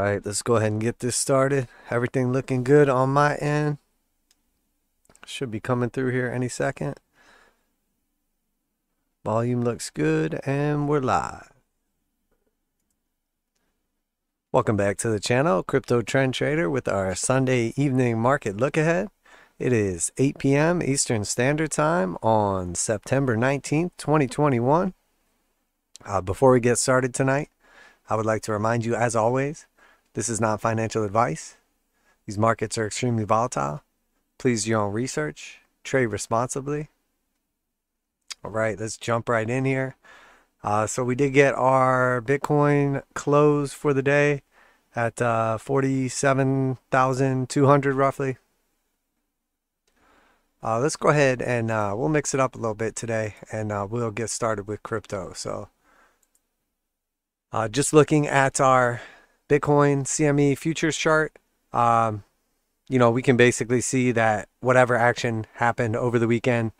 right, let's go ahead and get this started. Everything looking good on my end. Should be coming through here any second. Volume looks good and we're live. Welcome back to the channel, Crypto Trend Trader with our Sunday evening market look ahead. It is 8 p.m. Eastern Standard Time on September 19th, 2021. Uh, before we get started tonight, I would like to remind you, as always, this is not financial advice. These markets are extremely volatile. Please do your own research. Trade responsibly. All right, let's jump right in here. Uh, so we did get our Bitcoin close for the day at uh, 47,200 roughly. Uh, let's go ahead and uh, we'll mix it up a little bit today and uh, we'll get started with crypto. So uh, just looking at our Bitcoin CME futures chart, um, you know, we can basically see that whatever action happened over the weekend,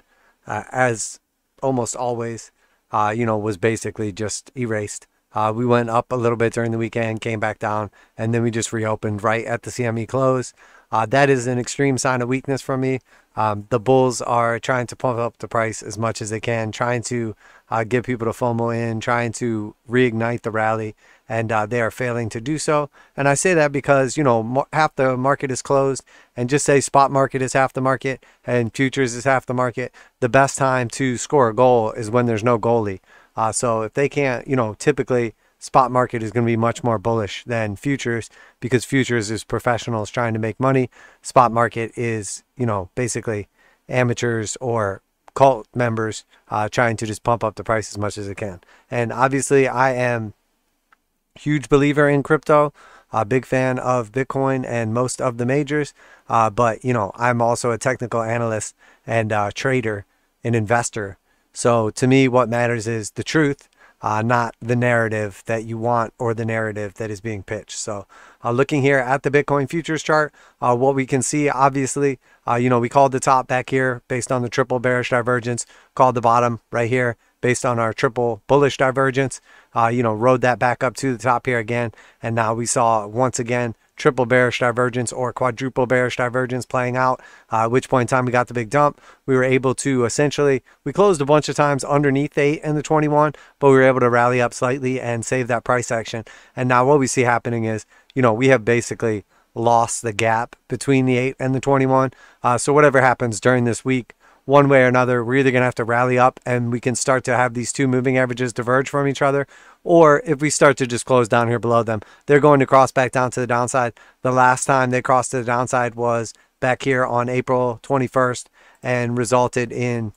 uh, as almost always, uh, you know, was basically just erased. Uh, we went up a little bit during the weekend, came back down, and then we just reopened right at the CME close. Uh, that is an extreme sign of weakness from me. Um, the bulls are trying to pump up the price as much as they can, trying to uh, get people to FOMO in, trying to reignite the rally, and uh, they are failing to do so. And I say that because, you know, half the market is closed, and just say spot market is half the market and futures is half the market. The best time to score a goal is when there's no goalie. Uh, so if they can't, you know, typically spot market is going to be much more bullish than futures because futures is professionals trying to make money. Spot market is, you know, basically amateurs or cult members uh, trying to just pump up the price as much as they can. And obviously, I am huge believer in crypto. A big fan of Bitcoin and most of the majors. Uh, but you know, I'm also a technical analyst and trader, an investor. So to me, what matters is the truth uh, not the narrative that you want or the narrative that is being pitched. So, uh, looking here at the Bitcoin futures chart, uh, what we can see, obviously, uh, you know, we called the top back here based on the triple bearish divergence, called the bottom right here based on our triple bullish divergence. Uh, you know, rode that back up to the top here again, and now we saw once again triple bearish divergence or quadruple bearish divergence playing out, uh, at which point in time we got the big dump. We were able to essentially, we closed a bunch of times underneath the 8 and the 21, but we were able to rally up slightly and save that price action. And now what we see happening is, you know, we have basically lost the gap between the 8 and the 21. Uh, so whatever happens during this week, one way or another, we're either going to have to rally up and we can start to have these two moving averages diverge from each other, or if we start to just close down here below them, they're going to cross back down to the downside. The last time they crossed to the downside was back here on April 21st and resulted in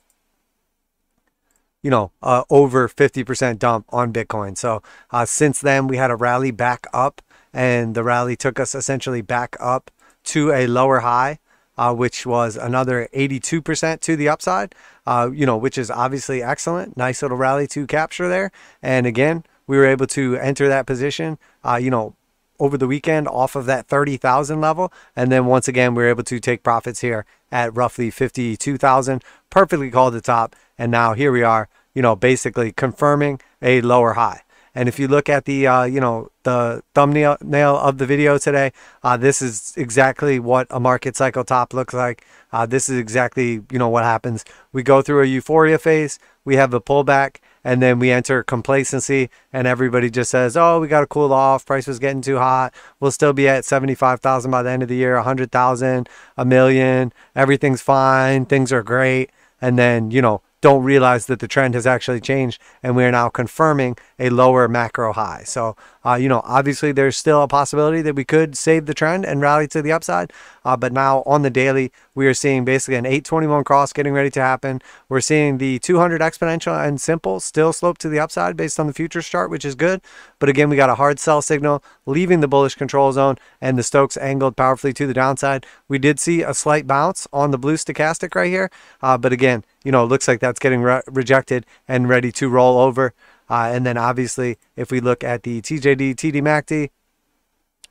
you know, uh, over 50% dump on Bitcoin. So uh, since then, we had a rally back up, and the rally took us essentially back up to a lower high uh, which was another 82% to the upside, uh, you know, which is obviously excellent. Nice little rally to capture there. And again, we were able to enter that position, uh, you know, over the weekend off of that 30,000 level. And then once again, we were able to take profits here at roughly 52,000, perfectly called the top. And now here we are, you know, basically confirming a lower high. And if you look at the, uh, you know, the thumbnail nail of the video today, uh, this is exactly what a market cycle top looks like. Uh, this is exactly, you know, what happens. We go through a euphoria phase, we have a pullback, and then we enter complacency, and everybody just says, oh, we got to cool off. Price was getting too hot. We'll still be at 75,000 by the end of the year, 100,000, a million. Everything's fine. Things are great. And then, you know, don't realize that the trend has actually changed and we are now confirming a lower macro high. So, uh, you know, obviously there's still a possibility that we could save the trend and rally to the upside. Uh, but now on the daily, we are seeing basically an 821 cross getting ready to happen. We're seeing the 200 exponential and simple still slope to the upside based on the futures chart, which is good. But again, we got a hard sell signal leaving the bullish control zone and the Stokes angled powerfully to the downside. We did see a slight bounce on the blue stochastic right here. Uh, but again, you know, it looks like that's getting re rejected and ready to roll over. Uh, and then obviously, if we look at the TJD, TD MACD,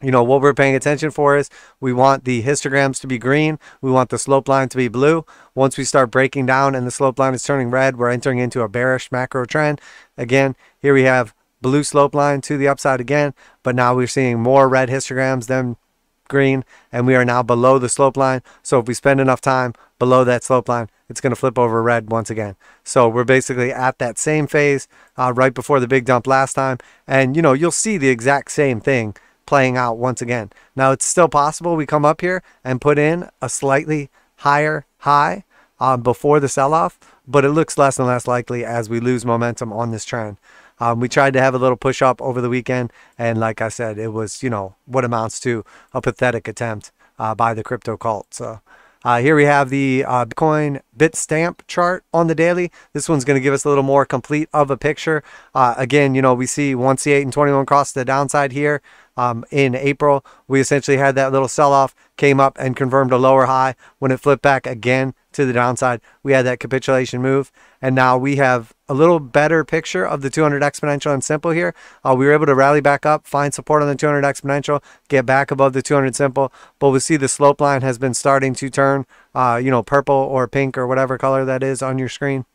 you know, what we're paying attention for is we want the histograms to be green. We want the slope line to be blue. Once we start breaking down and the slope line is turning red, we're entering into a bearish macro trend. Again, here we have blue slope line to the upside again, but now we're seeing more red histograms than green, and we are now below the slope line. So if we spend enough time below that slope line, it's going to flip over red once again. So we're basically at that same phase uh, right before the big dump last time. And, you know, you'll see the exact same thing playing out once again. Now, it's still possible we come up here and put in a slightly higher high um, before the sell-off, but it looks less and less likely as we lose momentum on this trend. Um, we tried to have a little push up over the weekend, and like I said, it was, you know, what amounts to a pathetic attempt uh, by the crypto cult. So uh, here we have the uh, Bitcoin Bitstamp chart on the daily. This one's going to give us a little more complete of a picture. Uh, again, you know, we see 1C8 and 21 cross the downside here um, in April. We essentially had that little sell off, came up and confirmed a lower high. When it flipped back again to the downside, we had that capitulation move. And now we have a little better picture of the 200 exponential and simple here. Uh, we were able to rally back up, find support on the 200 exponential, get back above the 200 simple. But we see the slope line has been starting to turn, uh, you know, purple or pink or whatever color that is on your screen.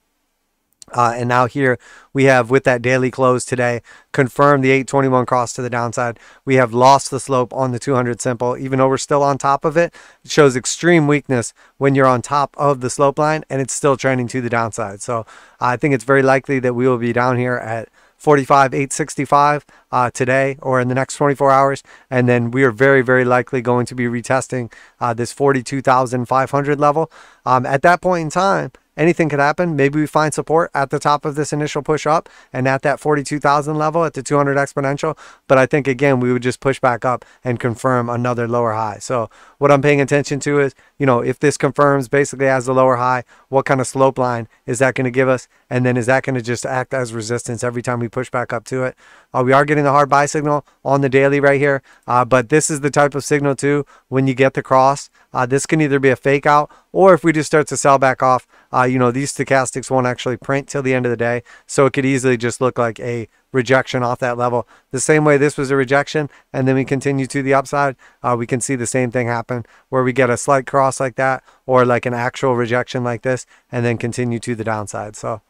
Uh, and now here we have with that daily close today confirmed the 821 cross to the downside. We have lost the slope on the 200 simple, even though we're still on top of it. It shows extreme weakness when you're on top of the slope line and it's still trending to the downside. So I think it's very likely that we will be down here at 45 865 uh, today or in the next 24 hours and then we are very very likely going to be retesting uh, this 42,500 level um, at that point in time anything could happen. Maybe we find support at the top of this initial push up and at that 42,000 level at the 200 exponential. But I think, again, we would just push back up and confirm another lower high. So what I'm paying attention to is, you know, if this confirms basically as the lower high, what kind of slope line is that going to give us? And then is that going to just act as resistance every time we push back up to it? Uh, we are getting the hard buy signal on the daily right here. Uh, but this is the type of signal too, when you get the cross, uh, this can either be a fake out or if we just start to sell back off, uh, you know, these stochastics won't actually print till the end of the day. So it could easily just look like a rejection off that level. The same way this was a rejection and then we continue to the upside, uh, we can see the same thing happen where we get a slight cross like that or like an actual rejection like this and then continue to the downside. So,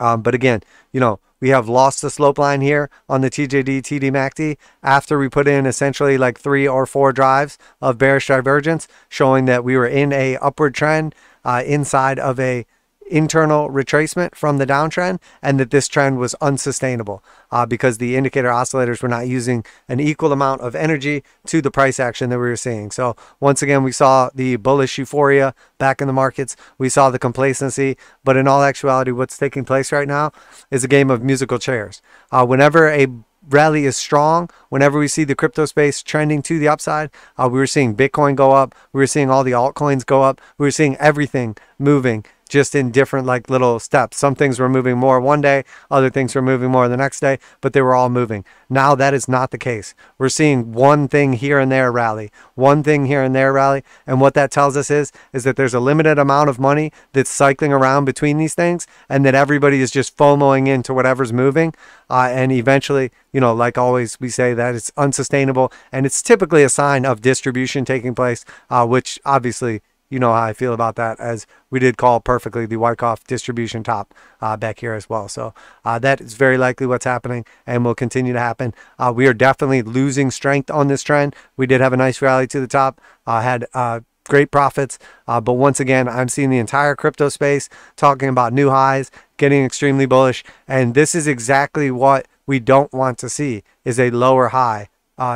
um, but again, you know, we have lost the slope line here on the TJD TD MACD after we put in essentially like three or four drives of bearish divergence, showing that we were in a upward trend uh, inside of a internal retracement from the downtrend and that this trend was unsustainable uh, because the indicator oscillators were not using an equal amount of energy to the price action that we were seeing. So once again, we saw the bullish euphoria back in the markets. We saw the complacency, but in all actuality, what's taking place right now is a game of musical chairs. Uh, whenever a rally is strong. Whenever we see the crypto space trending to the upside, uh, we were seeing Bitcoin go up. We were seeing all the altcoins go up. We were seeing everything moving just in different like little steps. Some things were moving more one day, other things were moving more the next day, but they were all moving. Now that is not the case. We're seeing one thing here and there rally, one thing here and there rally, and what that tells us is is that there's a limited amount of money that's cycling around between these things, and that everybody is just FOMOing into whatever's moving, uh, and eventually, you know, like always, we say that it's unsustainable, and it's typically a sign of distribution taking place, uh, which obviously you know how I feel about that, as we did call perfectly the Wyckoff distribution top uh, back here as well. So uh, that is very likely what's happening and will continue to happen. Uh, we are definitely losing strength on this trend. We did have a nice rally to the top, uh, had uh, great profits, uh, but once again, I'm seeing the entire crypto space talking about new highs, getting extremely bullish, and this is exactly what we don't want to see is a lower high.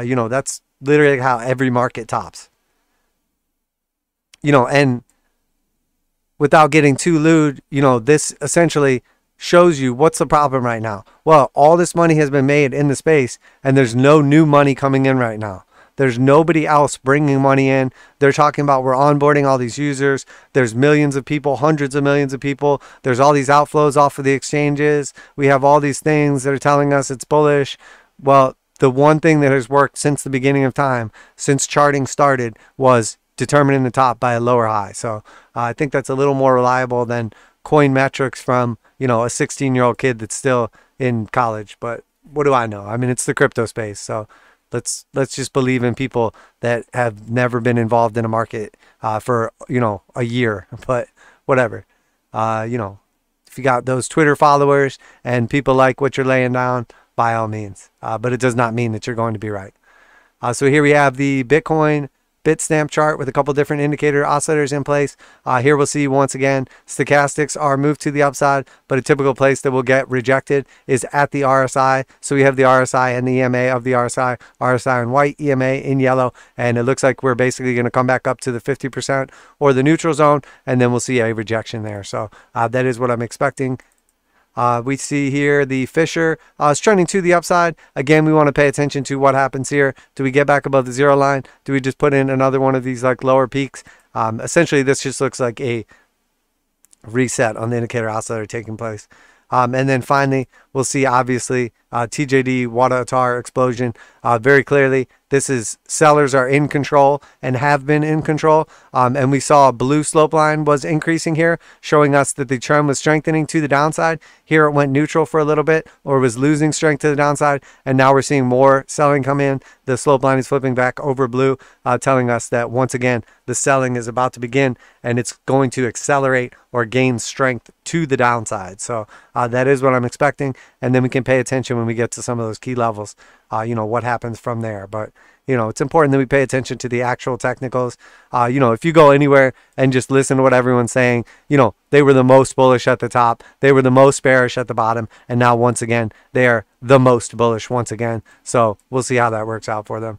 you know, that's literally how every market tops you know, and without getting too lewd, you know, this essentially shows you what's the problem right now. Well, all this money has been made in the space and there's no new money coming in right now. There's nobody else bringing money in. They're talking about we're onboarding all these users. There's millions of people, hundreds of millions of people. There's all these outflows off of the exchanges. We have all these things that are telling us it's bullish. Well, the one thing that has worked since the beginning of time, since charting started, was determining the top by a lower high. So uh, I think that's a little more reliable than coin metrics from, you know, a 16 year old kid that's still in college. But what do I know? I mean, it's the crypto space. So let's, let's just believe in people that have never been involved in a market uh, for, you know, a year, but whatever, uh, you know, if you got those Twitter followers and people like what you're laying down, by all means. Uh, but it does not mean that you're going to be right. Uh, so here we have the Bitcoin Bitstamp chart with a couple different indicator oscillators in place. Uh, here we'll see once again, stochastics are moved to the upside, but a typical place that will get rejected is at the RSI. So we have the RSI and the EMA of the RSI, RSI in white, EMA in yellow, and it looks like we're basically going to come back up to the 50% or the neutral zone, and then we'll see a rejection there. So uh, that is what I'm expecting. Uh, we see here the Fisher uh, is trending to the upside. Again, we want to pay attention to what happens here. Do we get back above the zero line? Do we just put in another one of these like lower peaks? Um, essentially, this just looks like a reset on the indicator oscillator taking place. Um, and then finally, we'll see obviously uh, TJD Waddah explosion uh, very clearly. This is sellers are in control and have been in control. Um, and we saw a blue slope line was increasing here, showing us that the trend was strengthening to the downside. Here it went neutral for a little bit or was losing strength to the downside. And now we're seeing more selling come in. The slope line is flipping back over blue, uh, telling us that once again, the selling is about to begin and it's going to accelerate or gain strength to the downside. So uh, that is what I'm expecting. And then we can pay attention when we get to some of those key levels, uh, you know, what happens from there. But, you know, it's important that we pay attention to the actual technicals. Uh, you know, if you go anywhere and just listen to what everyone's saying, you know, they were the most bullish at the top, they were the most bearish at the bottom, and now once again, they are the most bullish once again. So we'll see how that works out for them.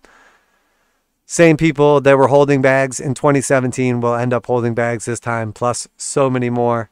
Same people that were holding bags in 2017 will end up holding bags this time, plus so many more.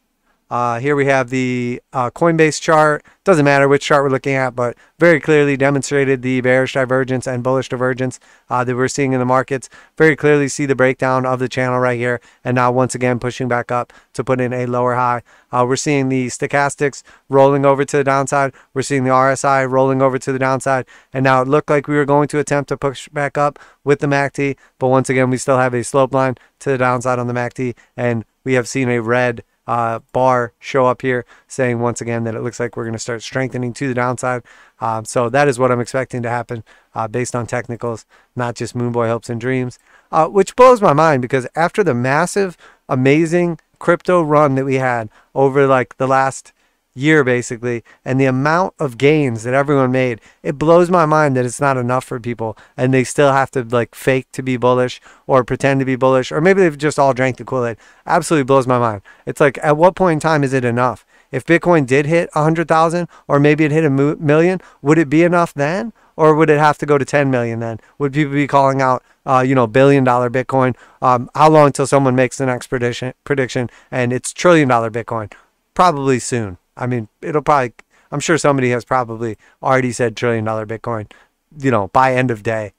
Uh, here we have the uh, Coinbase chart. Doesn't matter which chart we're looking at, but very clearly demonstrated the bearish divergence and bullish divergence uh, that we're seeing in the markets. Very clearly see the breakdown of the channel right here. And now once again pushing back up to put in a lower high. Uh, we're seeing the stochastics rolling over to the downside. We're seeing the RSI rolling over to the downside. And now it looked like we were going to attempt to push back up with the MACD. But once again, we still have a slope line to the downside on the MACD. And we have seen a red uh, bar show up here saying once again that it looks like we're going to start strengthening to the downside. Um, so that is what I'm expecting to happen uh, based on technicals, not just Moonboy hopes and dreams, uh, which blows my mind because after the massive, amazing crypto run that we had over like the last year basically and the amount of gains that everyone made it blows my mind that it's not enough for people and they still have to like fake to be bullish or pretend to be bullish or maybe they've just all drank the kool-aid absolutely blows my mind it's like at what point in time is it enough if bitcoin did hit 100000 or maybe it hit a million would it be enough then or would it have to go to 10 million then would people be calling out uh, you know, billion dollar Bitcoin. Um, how long until someone makes the next prediction? Prediction, and it's trillion dollar Bitcoin. Probably soon. I mean, it'll probably, I'm sure somebody has probably already said trillion dollar Bitcoin, you know, by end of day.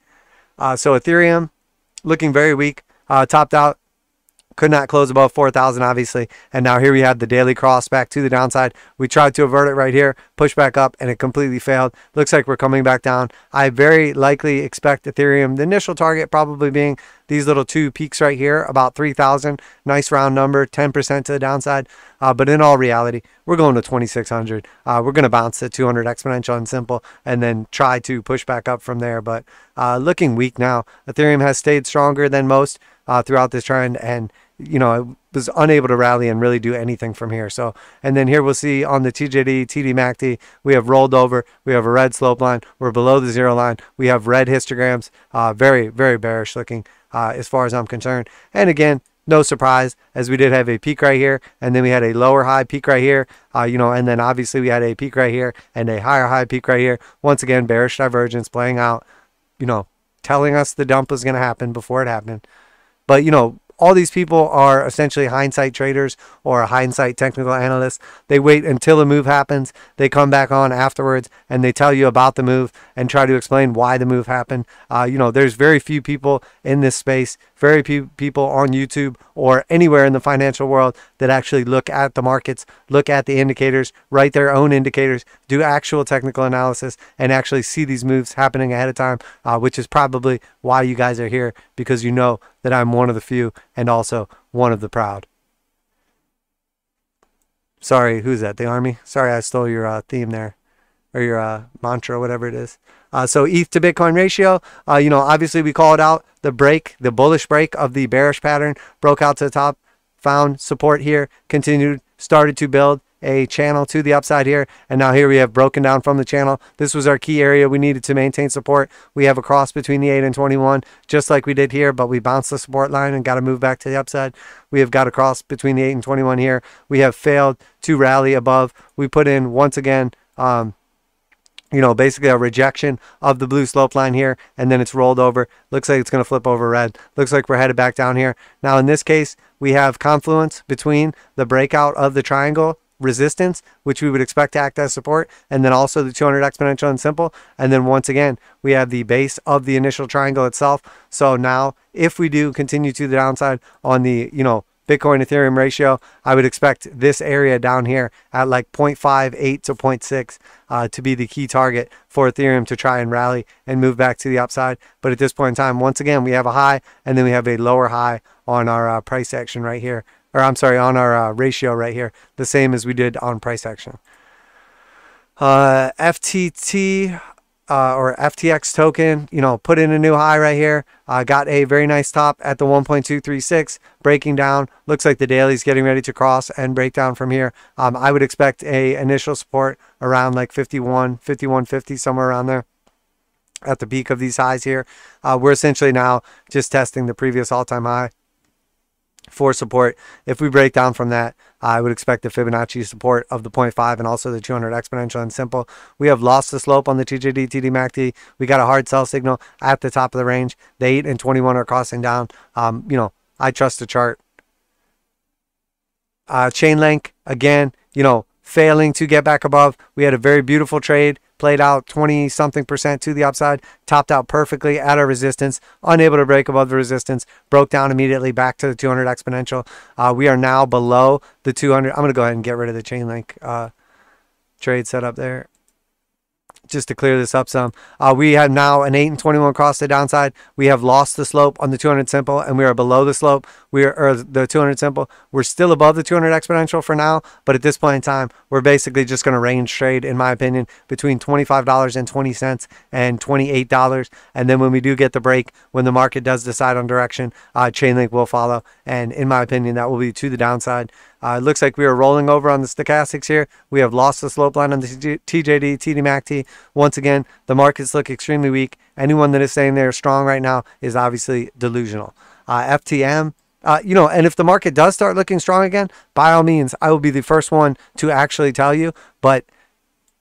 Uh, so Ethereum looking very weak, uh, topped out could not close above 4,000, obviously. And now here we have the daily cross back to the downside. We tried to avert it right here, push back up, and it completely failed. Looks like we're coming back down. I very likely expect Ethereum, the initial target probably being these little two peaks right here, about 3,000. Nice round number, 10% to the downside. Uh, but in all reality, we're going to 2,600. Uh, we're going to bounce at 200 exponential and simple and then try to push back up from there. But uh, looking weak now. Ethereum has stayed stronger than most uh, throughout this trend and you know, I was unable to rally and really do anything from here. So, and then here we'll see on the TJD, TD MACD, we have rolled over. We have a red slope line. We're below the zero line. We have red histograms. Uh, very, very bearish looking uh, as far as I'm concerned. And again, no surprise as we did have a peak right here and then we had a lower high peak right here uh, you know and then obviously we had a peak right here and a higher high peak right here once again bearish divergence playing out you know telling us the dump was going to happen before it happened but you know all these people are essentially hindsight traders or hindsight technical analysts. They wait until a move happens, they come back on afterwards, and they tell you about the move and try to explain why the move happened. Uh, you know, there's very few people in this space, very few people on YouTube or anywhere in the financial world that actually look at the markets, look at the indicators, write their own indicators, do actual technical analysis, and actually see these moves happening ahead of time, uh, which is probably why you guys are here because you know that I'm one of the few and also one of the proud. Sorry, who's that? The army? Sorry, I stole your uh, theme there or your uh, mantra, whatever it is. Uh, so ETH to Bitcoin ratio, uh, you know, obviously we called out the break, the bullish break of the bearish pattern, broke out to the top, found support here, continued, started to build, a channel to the upside here. And now here we have broken down from the channel. This was our key area we needed to maintain support. We have a cross between the 8 and 21, just like we did here, but we bounced the support line and got to move back to the upside. We have got a cross between the 8 and 21 here. We have failed to rally above. We put in, once again, um, you know, basically a rejection of the blue slope line here, and then it's rolled over. Looks like it's going to flip over red. Looks like we're headed back down here. Now, in this case, we have confluence between the breakout of the triangle resistance, which we would expect to act as support, and then also the 200 exponential and simple. And then once again, we have the base of the initial triangle itself. So now, if we do continue to the downside on the, you know, Bitcoin Ethereum ratio, I would expect this area down here at like 0.58 to 0.6 uh, to be the key target for Ethereum to try and rally and move back to the upside. But at this point in time, once again, we have a high and then we have a lower high on our uh, price action right here. Or I'm sorry, on our uh, ratio right here, the same as we did on price action. Uh, FTT, uh, or FTX token, you know, put in a new high right here. Uh, got a very nice top at the 1.236, breaking down. Looks like the daily is getting ready to cross and break down from here. Um, I would expect a initial support around like 51, 51.50, somewhere around there at the peak of these highs here. Uh, we're essentially now just testing the previous all-time high for support. If we break down from that, I would expect the Fibonacci support of the 0.5 and also the 200 exponential and simple. We have lost the slope on the TJD TD MACD. We got a hard sell signal at the top of the range. The 8 and 21 are crossing down. Um, you know, I trust the chart. Uh, Chainlink, again, you know, failing to get back above. We had a very beautiful trade played out 20 something percent to the upside, topped out perfectly at a resistance, unable to break above the resistance, broke down immediately back to the 200 exponential. Uh, we are now below the 200. I'm going to go ahead and get rid of the Chainlink uh, trade setup there just to clear this up some. Uh, we have now an 8 and 21 cross the downside. We have lost the slope on the 200 simple and we are below the slope. We are or the 200 simple. We're still above the 200 exponential for now, but at this point in time, we're basically just going to range trade, in my opinion, between $25.20 and $28. And then when we do get the break, when the market does decide on direction, uh, Chainlink will follow. And in my opinion, that will be to the downside. Uh, it looks like we are rolling over on the stochastics here. We have lost the slope line on the TJD, TD MACD. Once again, the markets look extremely weak. Anyone that is saying they're strong right now is obviously delusional. Uh, FTM, uh, you know, and if the market does start looking strong again, by all means, I will be the first one to actually tell you. But,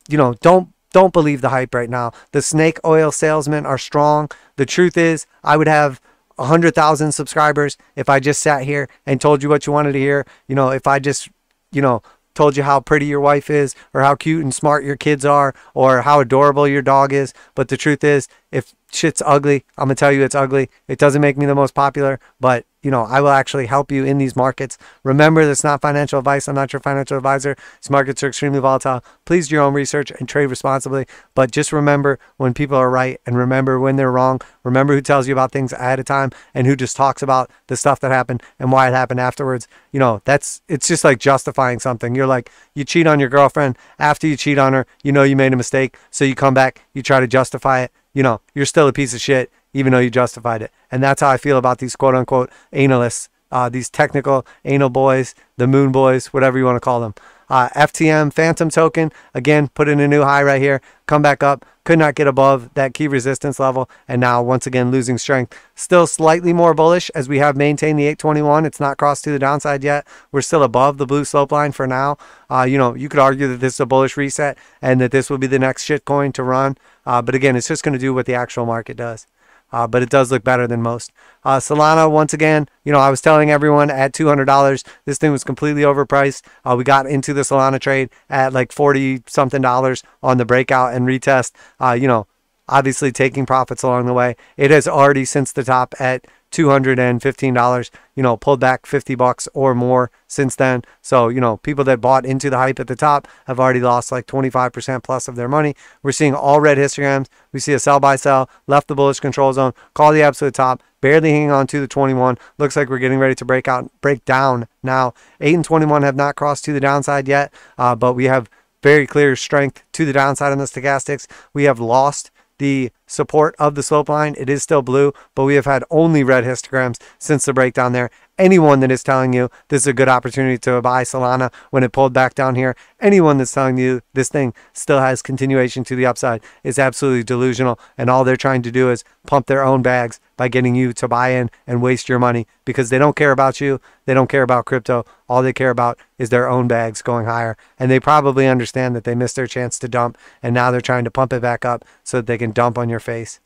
you know, don't don't believe the hype right now. The snake oil salesmen are strong. The truth is, I would have 100,000 subscribers if I just sat here and told you what you wanted to hear. You know, if I just, you know, told you how pretty your wife is or how cute and smart your kids are or how adorable your dog is. But the truth is, if shit's ugly, I'm to tell you it's ugly. It doesn't make me the most popular, but you know, I will actually help you in these markets. Remember, that's not financial advice. I'm not your financial advisor. These markets are extremely volatile. Please do your own research and trade responsibly. But just remember when people are right and remember when they're wrong. Remember who tells you about things ahead of time and who just talks about the stuff that happened and why it happened afterwards. You know, that's it's just like justifying something. You're like, you cheat on your girlfriend. After you cheat on her, you know you made a mistake. So you come back, you try to justify it. You know, you're still a piece of shit even though you justified it. And that's how I feel about these quote unquote analists, uh, these technical anal boys, the moon boys, whatever you want to call them. Uh, FTM Fantom token, again, put in a new high right here, come back up, could not get above that key resistance level, and now once again losing strength. Still slightly more bullish as we have maintained the 821. It's not crossed to the downside yet. We're still above the blue slope line for now. Uh, you know, you could argue that this is a bullish reset and that this will be the next shitcoin to run. Uh, but again, it's just going to do what the actual market does uh, but it does look better than most. Uh, Solana, once again, you know, I was telling everyone at $200, this thing was completely overpriced. Uh, we got into the Solana trade at like 40 something dollars on the breakout and retest. Uh, you know, obviously taking profits along the way. It has already since the top at $215, you know, pulled back 50 bucks or more since then. So, you know, people that bought into the hype at the top have already lost like 25% plus of their money. We're seeing all red histograms. We see a sell by sell, left the bullish control zone, call the absolute top, barely hanging on to the 21. Looks like we're getting ready to break out, break down now. 8 and 21 have not crossed to the downside yet, uh, but we have very clear strength to the downside on the stochastics. We have lost the support of the slope line. It is still blue, but we have had only red histograms since the breakdown there. Anyone that is telling you this is a good opportunity to buy Solana when it pulled back down here, anyone that's telling you this thing still has continuation to the upside is absolutely delusional. And all they're trying to do is pump their own bags by getting you to buy in and waste your money because they don't care about you. They don't care about crypto. All they care about is their own bags going higher. And they probably understand that they missed their chance to dump. And now they're trying to pump it back up so that they can dump on your face.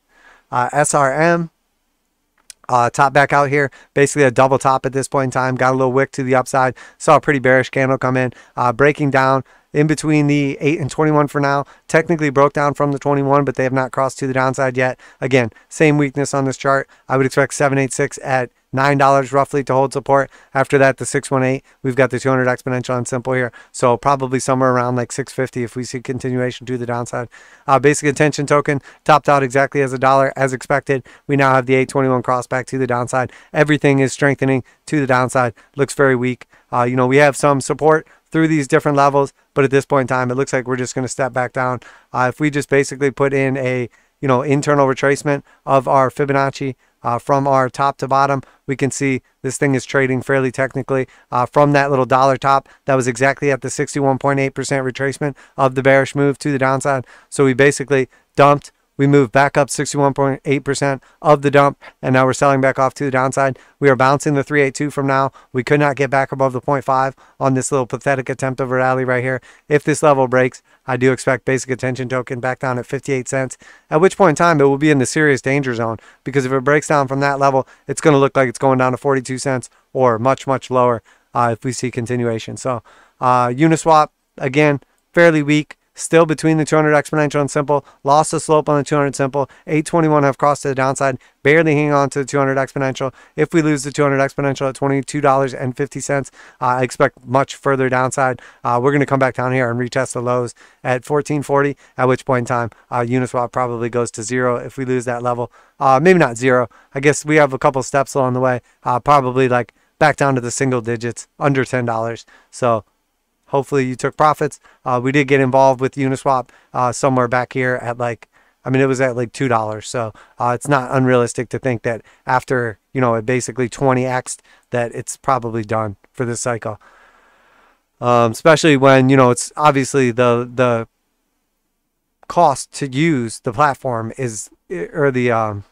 Uh, SRM, uh, top back out here, basically a double top at this point in time. Got a little wick to the upside. Saw a pretty bearish candle come in, uh, breaking down in between the 8 and 21 for now. Technically broke down from the 21, but they have not crossed to the downside yet. Again, same weakness on this chart. I would expect 786 at $9 roughly to hold support. After that, the 618, we've got the 200 exponential on simple here. So probably somewhere around like 650 if we see continuation to the downside. Uh, basic attention token topped out exactly as a dollar as expected. We now have the 821 cross back to the downside. Everything is strengthening to the downside. Looks very weak. Uh, you know, we have some support through these different levels. But at this point in time, it looks like we're just going to step back down. Uh, if we just basically put in a, you know, internal retracement of our Fibonacci uh, from our top to bottom, we can see this thing is trading fairly technically uh, from that little dollar top. That was exactly at the 61.8% retracement of the bearish move to the downside. So we basically dumped we moved back up 61.8% of the dump, and now we're selling back off to the downside. We are bouncing the 382 from now. We could not get back above the 0.5 on this little pathetic attempt of a rally right here. If this level breaks, I do expect basic attention token back down at 58 cents, at which point in time it will be in the serious danger zone because if it breaks down from that level, it's going to look like it's going down to 42 cents or much, much lower uh, if we see continuation. So uh, Uniswap, again, fairly weak. Still between the 200 exponential and simple. Lost the slope on the 200 simple. 821 have crossed to the downside. Barely hanging on to the 200 exponential. If we lose the 200 exponential at $22.50, uh, I expect much further downside. Uh, we're going to come back down here and retest the lows at 1440, at which point in time uh, Uniswap probably goes to zero if we lose that level. Uh, maybe not zero. I guess we have a couple steps along the way. Uh, probably like back down to the single digits, under $10. So hopefully you took profits. Uh, we did get involved with Uniswap uh, somewhere back here at like, I mean, it was at like two dollars. So uh, it's not unrealistic to think that after you know it basically 20x that it's probably done for this cycle. Um, especially when you know it's obviously the the cost to use the platform is or the um,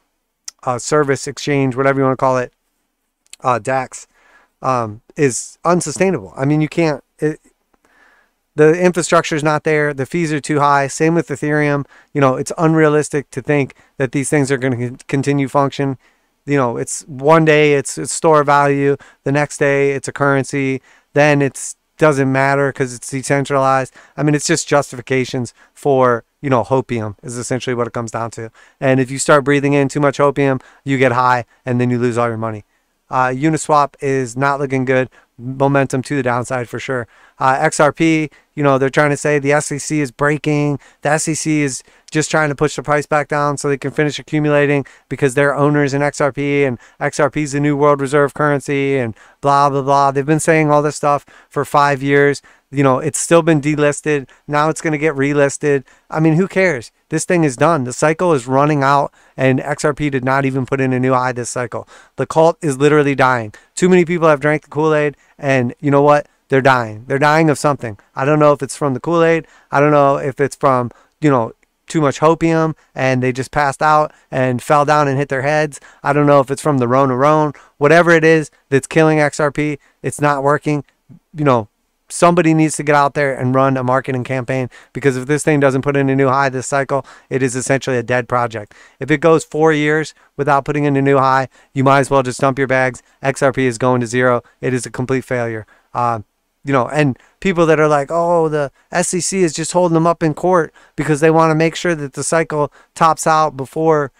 uh, service exchange, whatever you want to call it, uh, DAX, um, is unsustainable. I mean, you can't. It, the infrastructure is not there. The fees are too high. Same with Ethereum. You know, it's unrealistic to think that these things are going to continue function. You know, it's one day it's, it's store value. The next day it's a currency. Then it's doesn't matter because it's decentralized. I mean, it's just justifications for, you know, hopium is essentially what it comes down to. And if you start breathing in too much hopium, you get high and then you lose all your money. Uh, Uniswap is not looking good. Momentum to the downside for sure. Uh, XRP, you know, they're trying to say the SEC is breaking. The SEC is just trying to push the price back down so they can finish accumulating because they're owners in XRP and XRP is the new world reserve currency and blah, blah, blah. They've been saying all this stuff for five years. You know, it's still been delisted. Now it's going to get relisted. I mean, who cares? This thing is done. The cycle is running out, and XRP did not even put in a new high this cycle. The cult is literally dying. Too many people have drank the Kool Aid, and you know what? they're dying. They're dying of something. I don't know if it's from the Kool Aid. I don't know if it's from, you know, too much hopium and they just passed out and fell down and hit their heads. I don't know if it's from the Rona Roan. Whatever it is that's killing XRP, it's not working. You know, somebody needs to get out there and run a marketing campaign because if this thing doesn't put in a new high this cycle, it is essentially a dead project. If it goes four years without putting in a new high, you might as well just dump your bags. XRP is going to zero. It is a complete failure. Uh, you know, and people that are like, oh, the SEC is just holding them up in court because they want to make sure that the cycle tops out before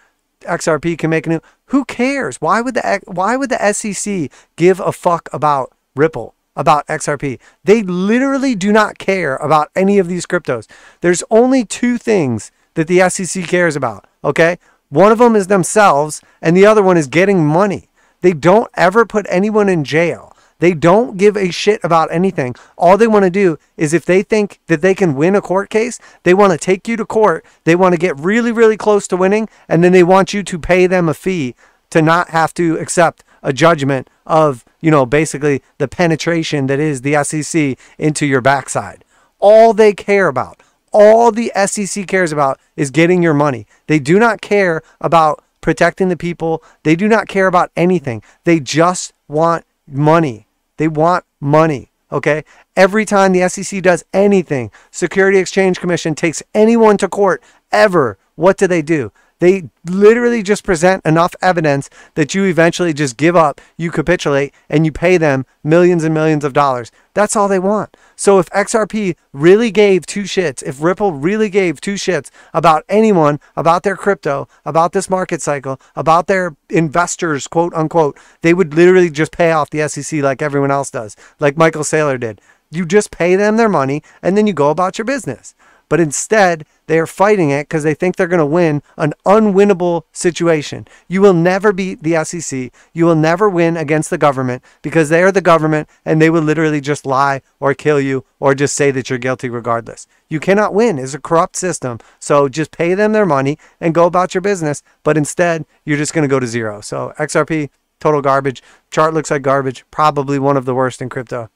XRP can make a new. Who cares? Why would the why would the SEC give a fuck about Ripple? About XRP. They literally do not care about any of these cryptos. There's only two things that the SEC cares about. Okay. One of them is themselves, and the other one is getting money. They don't ever put anyone in jail. They don't give a shit about anything. All they want to do is if they think that they can win a court case, they want to take you to court. They want to get really, really close to winning, and then they want you to pay them a fee to not have to accept a judgment of, you know, basically the penetration that is the SEC into your backside. All they care about, all the SEC cares about is getting your money. They do not care about protecting the people. They do not care about anything. They just want money. They want money. Okay. Every time the SEC does anything, Security Exchange Commission takes anyone to court ever, what do they do? They literally just present enough evidence that you eventually just give up, you capitulate, and you pay them millions and millions of dollars. That's all they want. So if XRP really gave two shits, if Ripple really gave two shits about anyone, about their crypto, about this market cycle, about their investors, quote unquote, they would literally just pay off the SEC like everyone else does, like Michael Saylor did. You just pay them their money and then you go about your business. But instead, they are fighting it because they think they're going to win an unwinnable situation. You will never beat the SEC. You will never win against the government because they are the government and they will literally just lie or kill you or just say that you're guilty regardless. You cannot win. It's a corrupt system. So just pay them their money and go about your business. But instead, you're just going to go to zero. So XRP, total garbage. Chart looks like garbage. Probably one of the worst in crypto.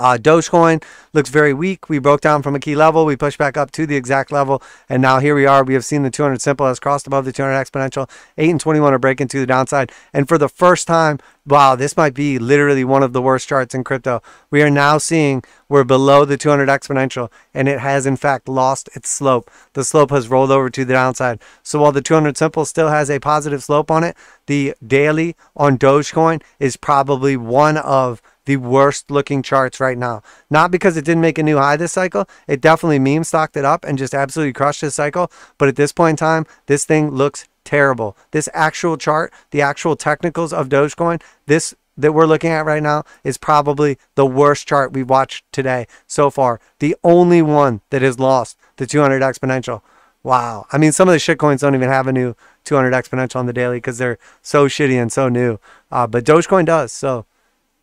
Uh, Dogecoin looks very weak. We broke down from a key level. We pushed back up to the exact level. And now here we are. We have seen the 200 simple has crossed above the 200 exponential. 8 and 21 are breaking to the downside. And for the first time, wow, this might be literally one of the worst charts in crypto. We are now seeing we're below the 200 exponential and it has in fact lost its slope. The slope has rolled over to the downside. So while the 200 simple still has a positive slope on it, the daily on Dogecoin is probably one of the worst looking charts right now. Not because it didn't make a new high this cycle. It definitely meme stocked it up and just absolutely crushed this cycle. But at this point in time, this thing looks terrible. This actual chart, the actual technicals of Dogecoin, this that we're looking at right now is probably the worst chart we've watched today so far. The only one that has lost the 200 exponential. Wow. I mean, some of the shitcoins don't even have a new 200 exponential on the daily because they're so shitty and so new. Uh, but Dogecoin does. So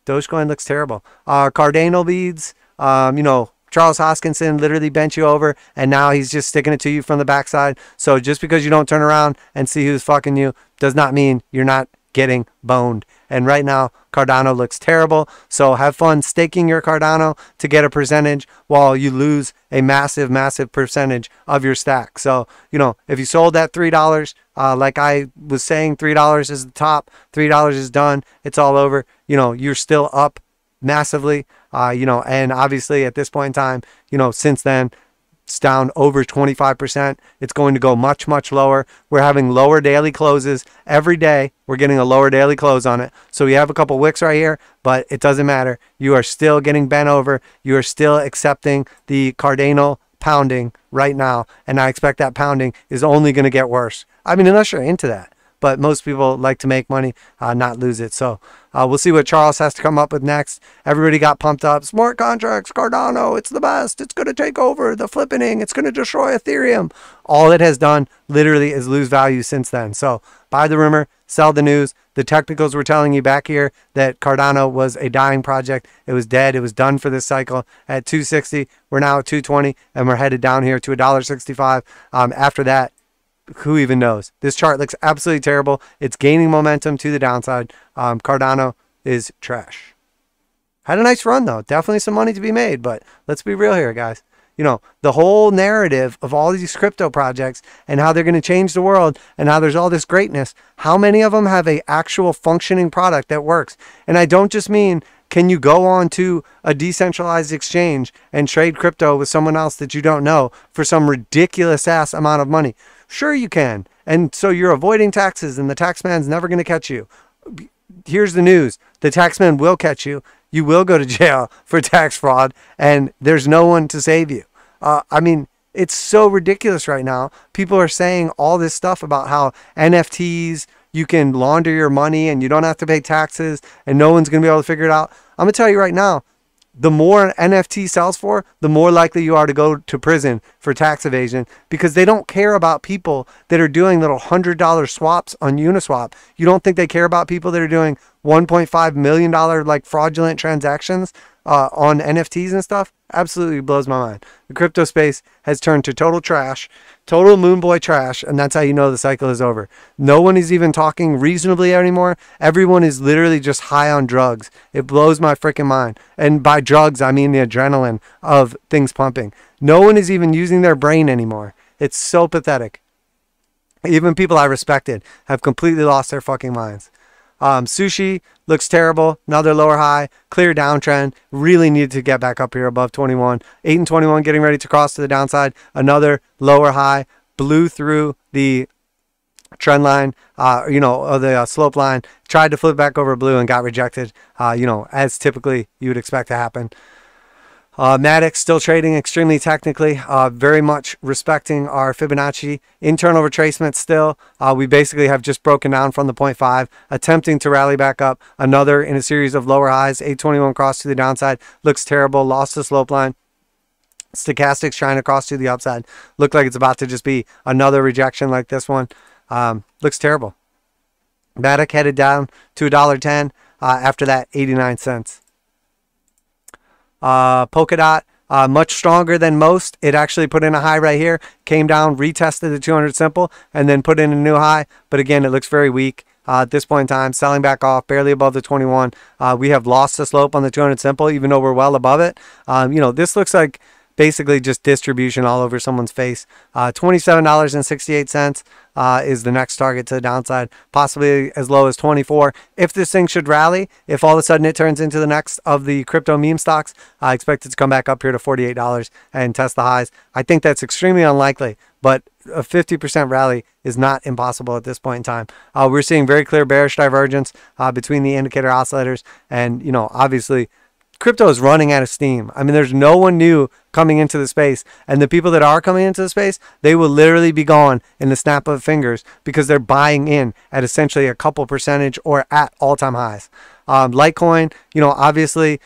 Dogecoin looks terrible. Uh, Cardano beads, um, you know, Charles Hoskinson literally bent you over and now he's just sticking it to you from the backside. So just because you don't turn around and see who's fucking you does not mean you're not getting boned. And right now, Cardano looks terrible. So have fun staking your Cardano to get a percentage while you lose a massive, massive percentage of your stack. So, you know, if you sold that $3, uh, like I was saying, $3 is the top, $3 is done, it's all over. You know, you're still up massively. Uh, you know, and obviously at this point in time, you know, since then, it's down over 25%. It's going to go much, much lower. We're having lower daily closes every day. We're getting a lower daily close on it. So we have a couple wicks right here, but it doesn't matter. You are still getting bent over. You are still accepting the cardinal pounding right now. And I expect that pounding is only going to get worse. I mean, unless you're into that but most people like to make money, uh, not lose it. So uh, we'll see what Charles has to come up with next. Everybody got pumped up. Smart contracts, Cardano, it's the best. It's going to take over the flippening. It's going to destroy Ethereum. All it has done literally is lose value since then. So buy the rumor, sell the news. The technicals were telling you back here that Cardano was a dying project. It was dead. It was done for this cycle at 260. We're now at 220 and we're headed down here to $1.65. Um, after that, who even knows? This chart looks absolutely terrible. It's gaining momentum to the downside. Um, Cardano is trash. Had a nice run though. Definitely some money to be made, but let's be real here, guys. You know, the whole narrative of all these crypto projects and how they're going to change the world and how there's all this greatness. How many of them have a actual functioning product that works? And I don't just mean can you go on to a decentralized exchange and trade crypto with someone else that you don't know for some ridiculous ass amount of money? Sure, you can. And so you're avoiding taxes, and the taxman's never going to catch you. Here's the news the taxman will catch you. You will go to jail for tax fraud, and there's no one to save you. Uh, I mean, it's so ridiculous right now. People are saying all this stuff about how NFTs, you can launder your money and you don't have to pay taxes, and no one's going to be able to figure it out. I'm going to tell you right now, the more NFT sells for, the more likely you are to go to prison for tax evasion because they don't care about people that are doing little $100 swaps on Uniswap. You don't think they care about people that are doing 1.5 million dollar like fraudulent transactions uh, on NFTs and stuff absolutely blows my mind. The crypto space has turned to total trash, total moon boy trash, and that's how you know the cycle is over. No one is even talking reasonably anymore. Everyone is literally just high on drugs. It blows my freaking mind. And by drugs, I mean the adrenaline of things pumping. No one is even using their brain anymore. It's so pathetic. Even people I respected have completely lost their fucking minds. Um, sushi looks terrible. Another lower high, clear downtrend. Really need to get back up here above 21. 8 and 21 getting ready to cross to the downside. Another lower high. Blew through the trend line, uh, you know, the uh, slope line. Tried to flip back over blue and got rejected, uh, you know, as typically you would expect to happen. Uh, Matic still trading extremely technically, uh, very much respecting our Fibonacci. Internal retracement still. Uh, we basically have just broken down from the 0.5, attempting to rally back up. Another in a series of lower highs. 821 cross to the downside. Looks terrible. Lost the slope line. Stochastics trying to cross to the upside. Look like it's about to just be another rejection like this one. Um, looks terrible. Matic headed down to $1.10 uh, after that 89 cents. Uh, Polkadot, uh, much stronger than most. It actually put in a high right here, came down, retested the 200 simple, and then put in a new high. But again, it looks very weak. Uh, at this point in time, selling back off, barely above the 21. Uh, we have lost the slope on the 200 simple, even though we're well above it. Um, you know, this looks like basically just distribution all over someone's face. Uh, $27.68 uh, is the next target to the downside, possibly as low as 24. If this thing should rally, if all of a sudden it turns into the next of the crypto meme stocks, I expect it to come back up here to $48 and test the highs. I think that's extremely unlikely, but a 50% rally is not impossible at this point in time. Uh, we're seeing very clear bearish divergence uh, between the indicator oscillators, and you know, obviously crypto is running out of steam. I mean, there's no one new coming into the space. And the people that are coming into the space, they will literally be gone in the snap of fingers because they're buying in at essentially a couple percentage or at all time highs. Um, Litecoin, you know, obviously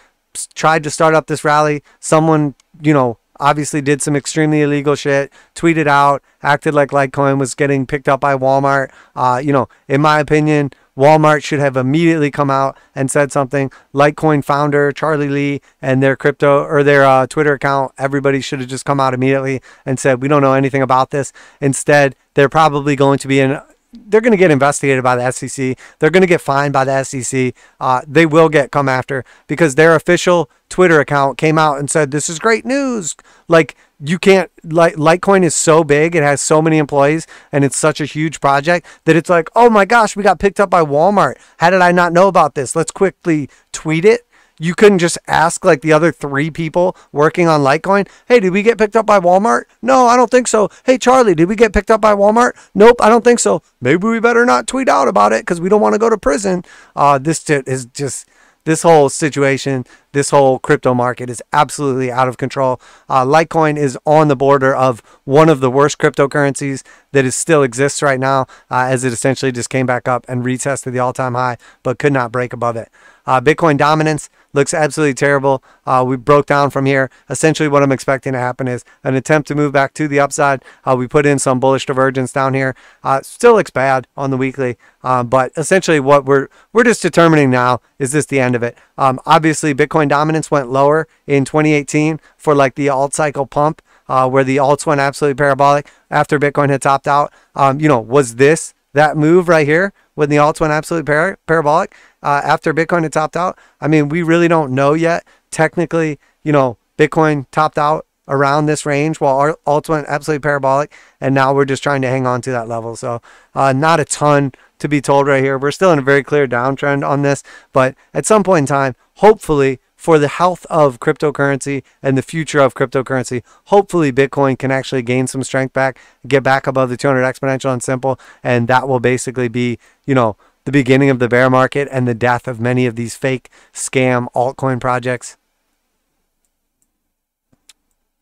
tried to start up this rally. Someone, you know, obviously did some extremely illegal shit, tweeted out, acted like Litecoin was getting picked up by Walmart. Uh, you know, in my opinion, Walmart should have immediately come out and said something. Litecoin founder Charlie Lee and their crypto or their uh, Twitter account, everybody should have just come out immediately and said, We don't know anything about this. Instead, they're probably going to be in they're going to get investigated by the SEC. They're going to get fined by the SEC. Uh, they will get come after because their official Twitter account came out and said, This is great news. Like, you can't like Litecoin is so big, it has so many employees, and it's such a huge project that it's like, oh my gosh, we got picked up by Walmart. How did I not know about this? Let's quickly tweet it. You couldn't just ask like the other three people working on Litecoin, hey, did we get picked up by Walmart? No, I don't think so. Hey, Charlie, did we get picked up by Walmart? Nope, I don't think so. Maybe we better not tweet out about it because we don't want to go to prison. Uh, this is just this whole situation, this whole crypto market is absolutely out of control. Uh, Litecoin is on the border of one of the worst cryptocurrencies that is still exists right now, uh, as it essentially just came back up and retested the all-time high, but could not break above it. Uh, Bitcoin dominance looks absolutely terrible. Uh, we broke down from here. Essentially, what I'm expecting to happen is an attempt to move back to the upside. Uh, we put in some bullish divergence down here. Uh, still looks bad on the weekly, um, but essentially, what we're we're just determining now is this the end of it. Um, obviously, Bitcoin dominance went lower in 2018 for like the alt cycle pump. Uh, where the alts went absolutely parabolic after Bitcoin had topped out. Um, you know, was this that move right here when the alts went absolutely par- parabolic? Uh, after Bitcoin had topped out? I mean, we really don't know yet. Technically, you know, Bitcoin topped out around this range while our went absolutely parabolic, and now we're just trying to hang on to that level. So, uh, not a ton to be told right here. We're still in a very clear downtrend on this, but at some point in time, hopefully, for the health of cryptocurrency and the future of cryptocurrency, hopefully Bitcoin can actually gain some strength back, get back above the 200 exponential and simple, and that will basically be, you know, the beginning of the bear market and the death of many of these fake scam altcoin projects.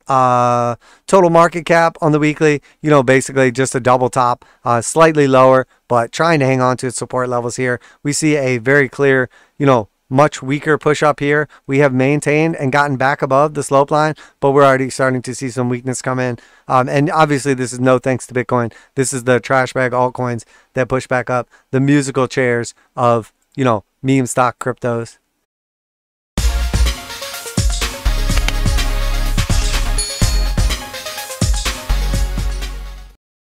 Uh, total market cap on the weekly, you know, basically just a double top, uh, slightly lower, but trying to hang on to its support levels here. We see a very clear, you know, much weaker push up here. We have maintained and gotten back above the slope line, but we're already starting to see some weakness come in. Um, and obviously, this is no thanks to Bitcoin. This is the trash bag altcoins that push back up, the musical chairs of, you know, meme stock cryptos.